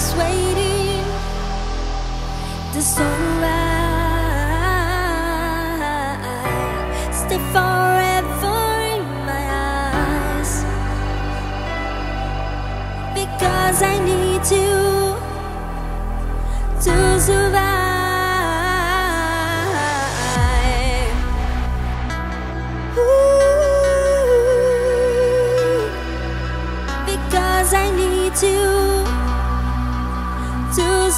always waiting. The sunrise stay forever in my eyes. Because I need you to survive. Because I need you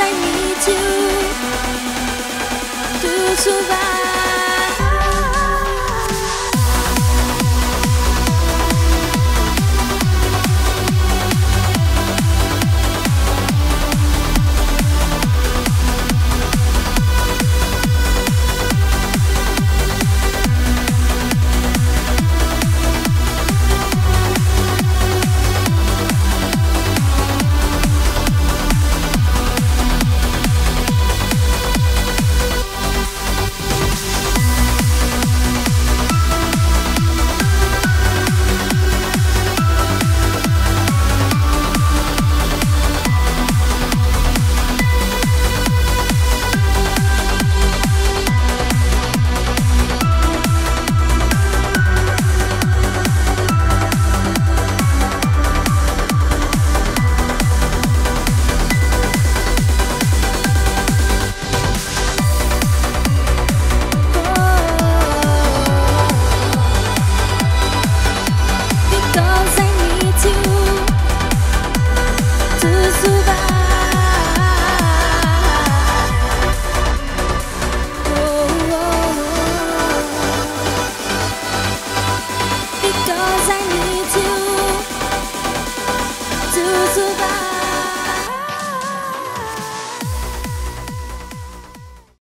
I need you to survive. 수가